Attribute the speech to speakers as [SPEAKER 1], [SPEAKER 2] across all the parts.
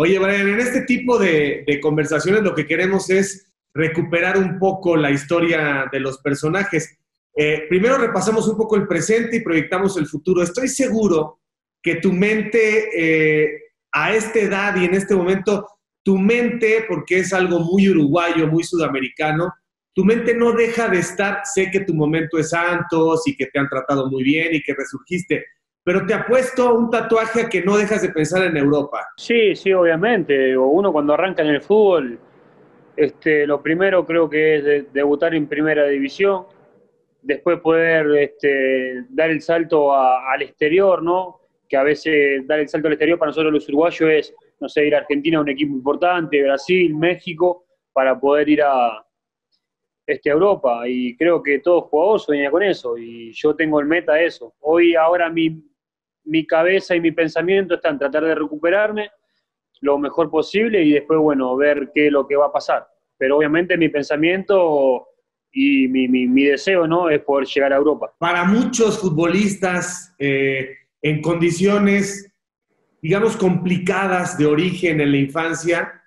[SPEAKER 1] Oye, Brian, en este tipo de, conversaciones lo que queremos es recuperar un poco la historia de los personajes. Eh, primero repasamos un poco el presente y proyectamos el futuro. Estoy seguro que tu mente eh, a esta edad y en este momento, tu mente, porque es algo muy uruguayo, muy sudamericano, tu mente no deja de estar, sé que tu momento es Santos y que te han tratado muy bien y que resurgiste, pero te ha puesto un tatuaje a que no dejas de pensar en Europa.
[SPEAKER 2] Sí, sí, obviamente. Uno cuando arranca en el fútbol, este, lo primero creo que es debutar en primera división, después poder este, dar el salto al exterior, ¿no? Que a veces dar el salto al exterior para nosotros los uruguayos es, no sé, ir a Argentina a un equipo importante, Brasil, México, para poder ir a, este, Europa. Y creo que todo jugador sueña con eso. Y yo tengo el meta eso. Hoy, ahora mi, mi cabeza y mi pensamiento están en tratar de recuperarme lo mejor posible y después, bueno, ver qué es lo que va a pasar. Pero obviamente mi pensamiento y mi, mi, deseo, ¿no? Es poder llegar a Europa.
[SPEAKER 1] Para muchos futbolistas eh, en condiciones, digamos, complicadas de origen en la infancia,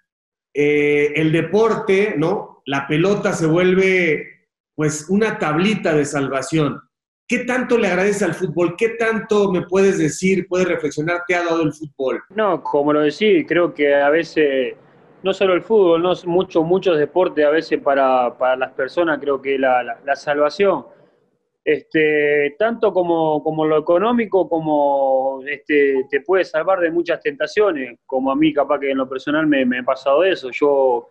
[SPEAKER 1] eh, el deporte, ¿no? La pelota se vuelve, pues, una tablita de salvación. ¿Qué tanto le agradece al fútbol? ¿Qué tanto me puedes decir, puedes reflexionar, te ha dado el fútbol?
[SPEAKER 2] No, como lo decís, creo que a veces, no solo el fútbol, no muchos muchos deportes, a veces para, para las personas creo que la, la, salvación, este, tanto como, como lo económico, como este, te puede salvar de muchas tentaciones, como a mí capaz que en lo personal me, me ha pasado eso. Yo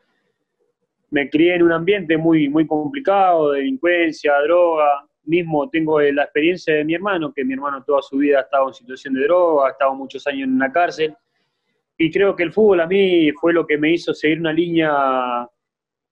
[SPEAKER 2] me crié en un ambiente muy, muy complicado, delincuencia, droga, mismo tengo la experiencia de mi hermano, que mi hermano toda su vida ha estado en situación de droga, ha estado muchos años en una cárcel, y creo que el fútbol a mí fue lo que me hizo seguir una línea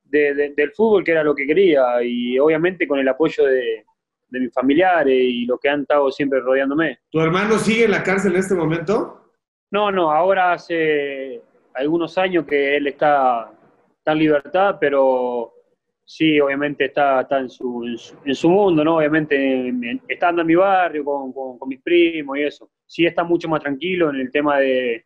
[SPEAKER 2] del fútbol que era lo que quería, y obviamente con el apoyo de, de mis familiares y los que han estado siempre rodeándome.
[SPEAKER 1] ¿Tu hermano sigue en la cárcel en este momento?
[SPEAKER 2] No, no, ahora hace algunos años que él está, está en libertad, pero sí, obviamente está, en, su, mundo, ¿no? Obviamente estando en mi barrio con, con, mis primos y eso. Sí está mucho más tranquilo en el tema de,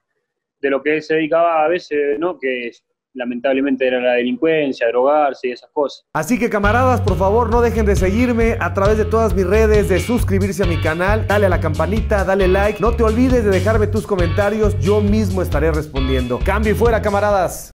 [SPEAKER 2] de lo que él se dedicaba a veces, ¿no? Que lamentablemente era la delincuencia, drogarse y esas cosas.
[SPEAKER 3] Así que camaradas, por favor no dejen de seguirme a través de todas mis redes, de suscribirse a mi canal, dale a la campanita, dale like, no te olvides de dejarme tus comentarios, yo mismo estaré respondiendo. Cambio y fuera, camaradas.